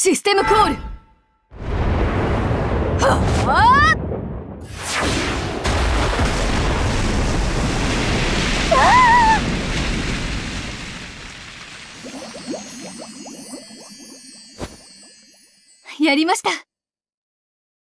システムコール。はあやりました。